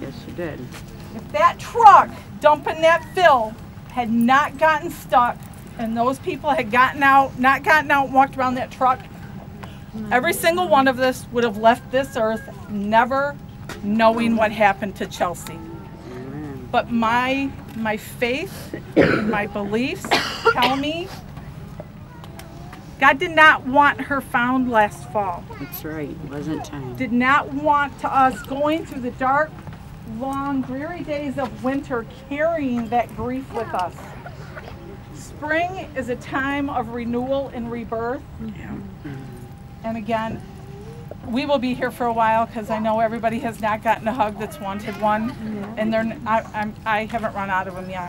Yes, you did. If that truck dumping that fill had not gotten stuck and those people had gotten out, not gotten out and walked around that truck, every single one of us would have left this earth never knowing what happened to Chelsea. But my my faith and my beliefs tell me God did not want her found last fall. That's right. It Wasn't time. Did not want to us going through the dark, long, dreary days of winter carrying that grief with us. Spring is a time of renewal and rebirth. Yeah. And again, we will be here for a while because I know everybody has not gotten a hug that's wanted one, and they're I, I'm I haven't run out of them yet.